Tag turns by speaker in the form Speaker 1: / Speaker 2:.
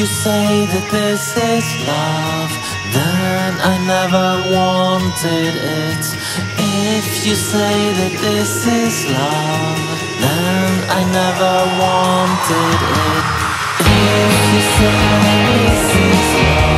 Speaker 1: you say that this is love, then I never wanted it. If you say that this is love, then I never wanted it. If you say this is love.